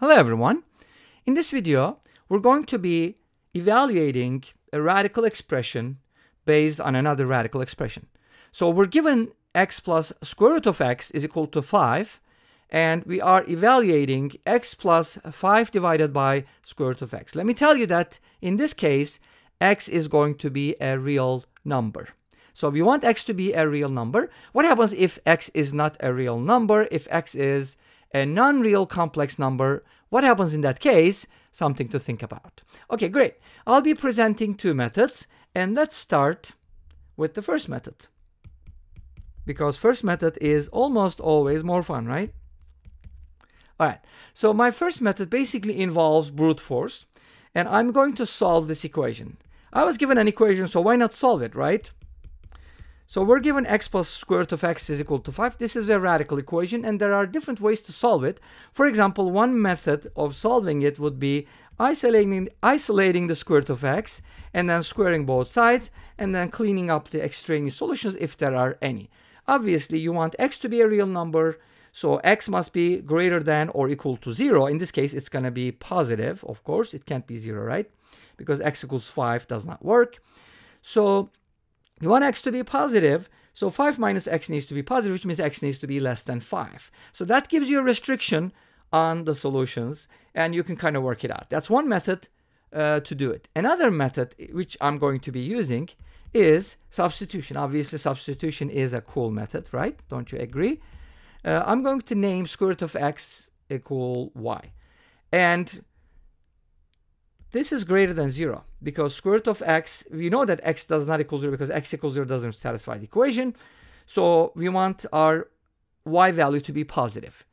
Hello everyone. In this video, we're going to be evaluating a radical expression based on another radical expression. So we're given x plus square root of x is equal to 5 and we are evaluating x plus 5 divided by square root of x. Let me tell you that in this case, x is going to be a real number. So we want x to be a real number. What happens if x is not a real number? If x is a non-real complex number, what happens in that case? Something to think about. Okay, great. I'll be presenting two methods, and let's start with the first method. Because first method is almost always more fun, right? All right, so my first method basically involves brute force, and I'm going to solve this equation. I was given an equation, so why not solve it, right? So we're given x plus square root of x is equal to 5. This is a radical equation and there are different ways to solve it. For example, one method of solving it would be isolating, isolating the square root of x and then squaring both sides and then cleaning up the extraneous solutions if there are any. Obviously, you want x to be a real number, so x must be greater than or equal to 0. In this case, it's going to be positive, of course. It can't be 0, right? Because x equals 5 does not work. So you want x to be positive, so 5 minus x needs to be positive, which means x needs to be less than 5. So that gives you a restriction on the solutions, and you can kind of work it out. That's one method uh, to do it. Another method, which I'm going to be using, is substitution. Obviously, substitution is a cool method, right? Don't you agree? Uh, I'm going to name square root of x equal y. And this is greater than 0 because square root of x, we know that x does not equal 0 because x equals 0 doesn't satisfy the equation. So we want our y value to be positive.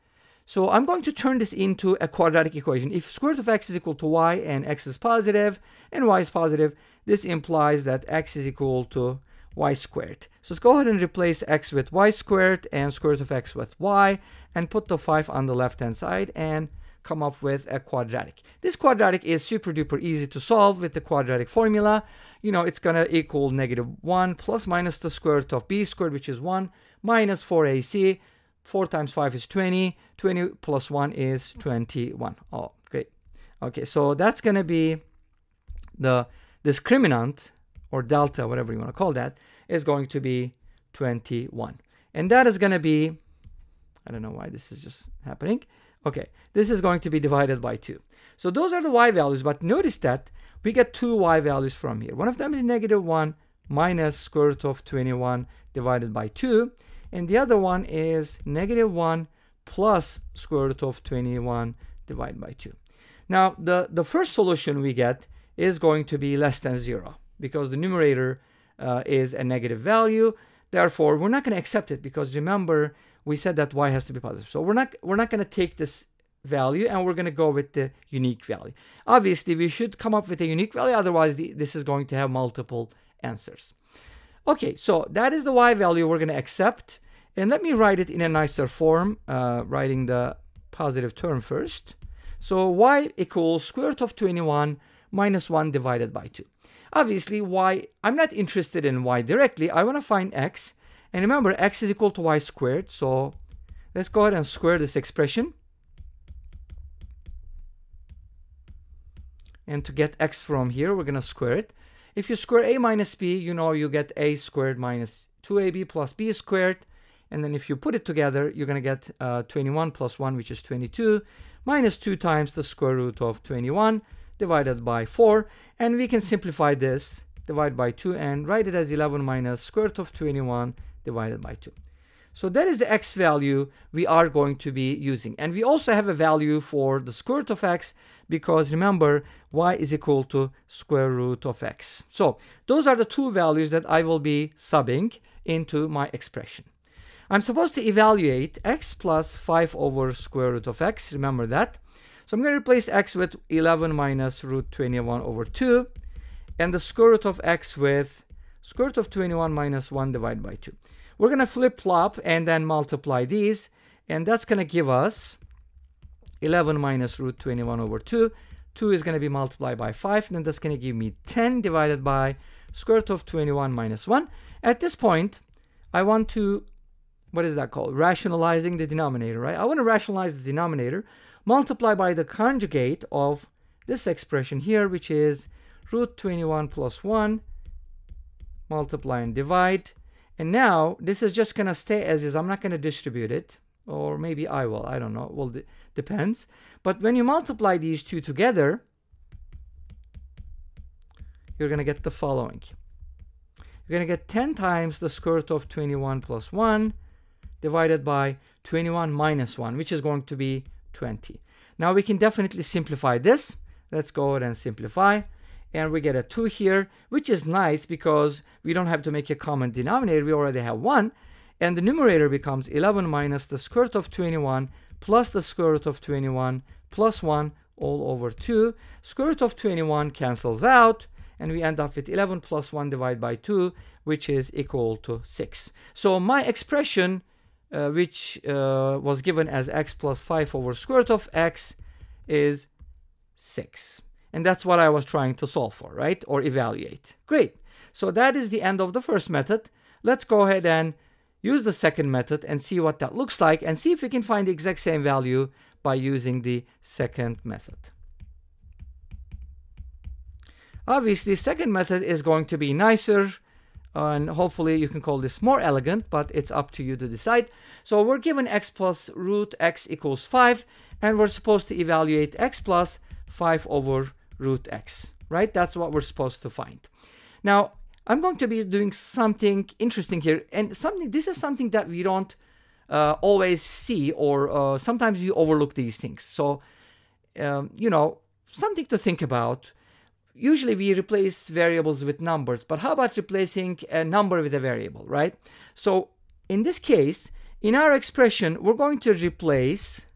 So I'm going to turn this into a quadratic equation. If square root of x is equal to y and x is positive and y is positive, this implies that x is equal to y squared. So let's go ahead and replace x with y squared and square root of x with y and put the 5 on the left hand side and come up with a quadratic. This quadratic is super duper easy to solve with the quadratic formula. You know, it's going to equal negative 1 plus minus the square root of b squared, which is 1, minus 4ac. 4 times 5 is 20. 20 plus 1 is 21. Oh, great. Okay, so that's going to be the discriminant, or delta, whatever you want to call that, is going to be 21. And that is going to be, I don't know why this is just happening. Okay, this is going to be divided by 2. So those are the y values, but notice that we get two y values from here. One of them is negative 1 minus square root of 21 divided by 2, and the other one is negative 1 plus square root of 21 divided by 2. Now, the, the first solution we get is going to be less than 0 because the numerator uh, is a negative value. Therefore, we're not going to accept it because remember, we said that y has to be positive. So we're not we're not going to take this value and we're going to go with the unique value. Obviously, we should come up with a unique value. Otherwise, the, this is going to have multiple answers. Okay, so that is the y value we're going to accept. And let me write it in a nicer form, uh, writing the positive term first. So y equals square root of 21 minus 1 divided by 2. Obviously, y, I'm not interested in y directly. I want to find x. And remember, x is equal to y squared. So let's go ahead and square this expression. And to get x from here, we're going to square it. If you square a minus b, you know you get a squared minus 2ab plus b squared. And then if you put it together, you're going to get uh, 21 plus 1, which is 22, minus 2 times the square root of 21 divided by 4. And we can simplify this, divide by 2, and write it as 11 minus square root of 21 divided by 2. So that is the x value we are going to be using. And we also have a value for the square root of x because remember y is equal to square root of x. So those are the two values that I will be subbing into my expression. I'm supposed to evaluate x plus 5 over square root of x. Remember that. So I'm going to replace x with 11 minus root 21 over 2 and the square root of x with square root of 21 minus 1 divided by 2. We're going to flip-flop and then multiply these and that's going to give us 11 minus root 21 over 2. 2 is going to be multiplied by 5 and then that's going to give me 10 divided by square root of 21 minus 1. At this point, I want to, what is that called? Rationalizing the denominator, right? I want to rationalize the denominator. multiply by the conjugate of this expression here, which is root 21 plus 1, multiply and divide. And now this is just going to stay as is. I'm not going to distribute it. Or maybe I will. I don't know. Well, depends. But when you multiply these two together, you're going to get the following. You're going to get 10 times the square root of 21 plus 1 divided by 21 minus 1, which is going to be 20. Now we can definitely simplify this. Let's go ahead and simplify. And we get a 2 here, which is nice because we don't have to make a common denominator. We already have 1. And the numerator becomes 11 minus the square root of 21 plus the square root of 21 plus 1 all over 2. Square root of 21 cancels out and we end up with 11 plus 1 divided by 2 which is equal to 6. So my expression uh, which uh, was given as x plus 5 over square root of x is 6. And that's what I was trying to solve for, right? Or evaluate. Great. So that is the end of the first method. Let's go ahead and use the second method and see what that looks like and see if we can find the exact same value by using the second method. Obviously, second method is going to be nicer uh, and hopefully you can call this more elegant, but it's up to you to decide. So we're given x plus root x equals 5, and we're supposed to evaluate x plus 5 over root x, right? That's what we're supposed to find. Now, I'm going to be doing something interesting here, and something. this is something that we don't uh, always see, or uh, sometimes you overlook these things. So, um, you know, something to think about usually we replace variables with numbers, but how about replacing a number with a variable, right? So in this case, in our expression, we're going to replace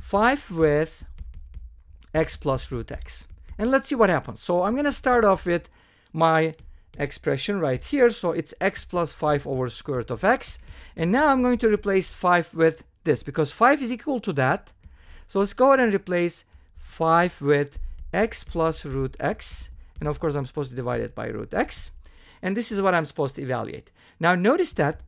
5 with x plus root x. And let's see what happens. So I'm going to start off with my expression right here. So it's x plus 5 over square root of x. And now I'm going to replace 5 with this because 5 is equal to that. So let's go ahead and replace 5 with x plus root x. And of course, I'm supposed to divide it by root x. And this is what I'm supposed to evaluate. Now notice that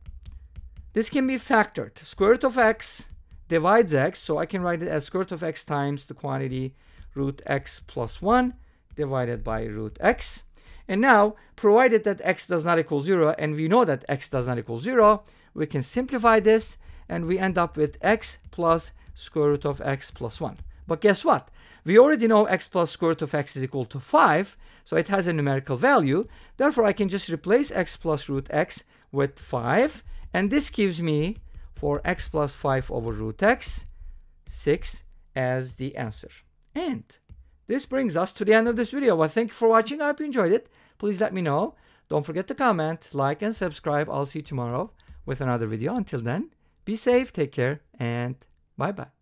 this can be factored. Square root of x divides x. So I can write it as square root of x times the quantity root x plus 1 divided by root x. And now, provided that x does not equal 0, and we know that x does not equal 0, we can simplify this, and we end up with x plus square root of x plus 1. But guess what? We already know x plus square root of x is equal to 5, so it has a numerical value. Therefore, I can just replace x plus root x with 5, and this gives me, for x plus 5 over root x, 6 as the answer. And this brings us to the end of this video. Well, thank you for watching. I hope you enjoyed it. Please let me know. Don't forget to comment, like, and subscribe. I'll see you tomorrow with another video. Until then, be safe, take care, and bye-bye.